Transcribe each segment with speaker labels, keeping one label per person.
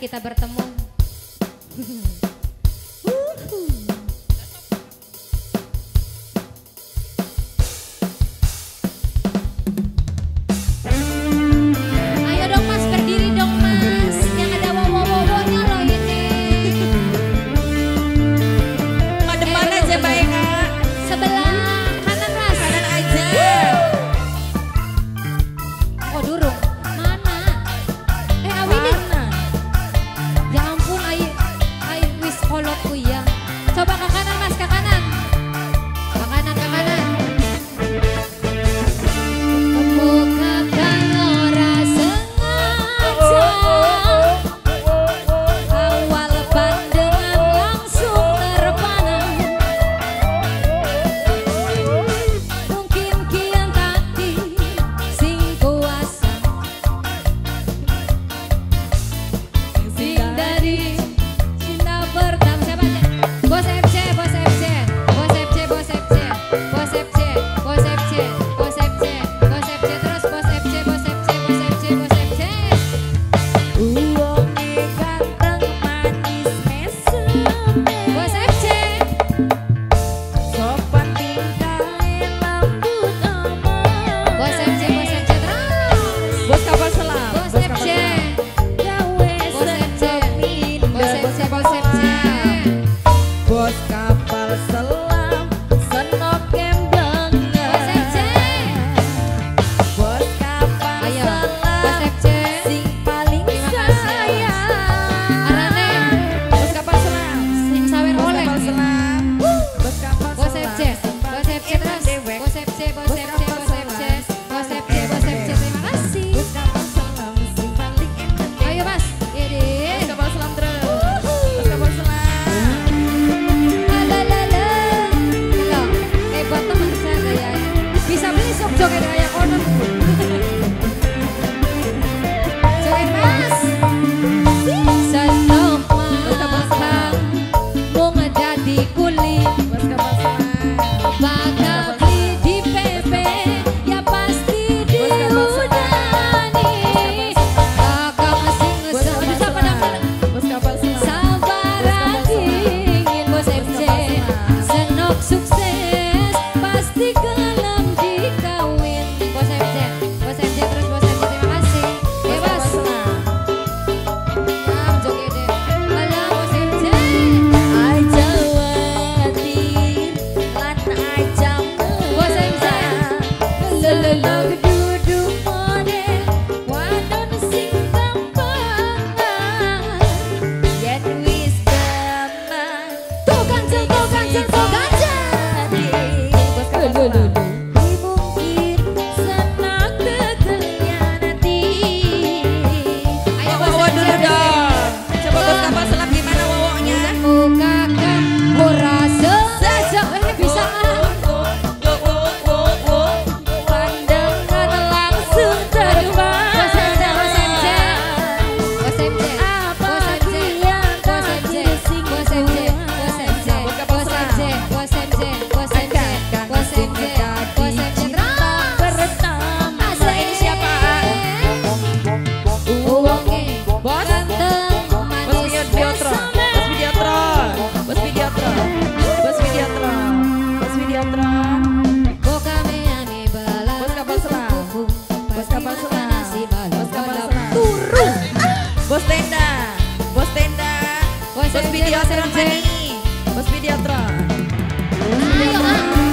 Speaker 1: kita bertemu.
Speaker 2: Uhuh. Yeah.
Speaker 1: Bos Bidiatra mana nih? Bos
Speaker 2: Bidiatra.
Speaker 1: Ayo,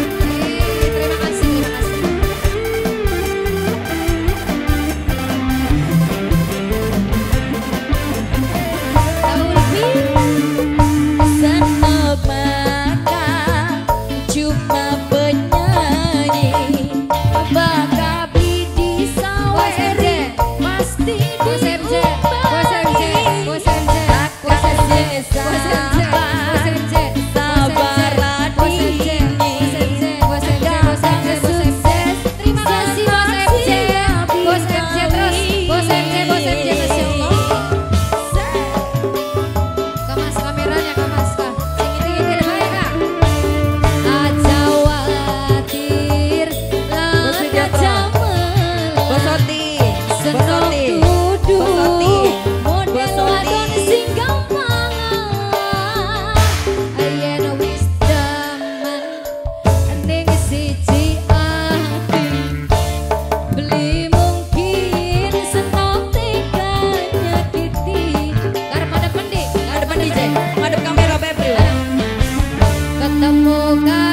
Speaker 1: boca.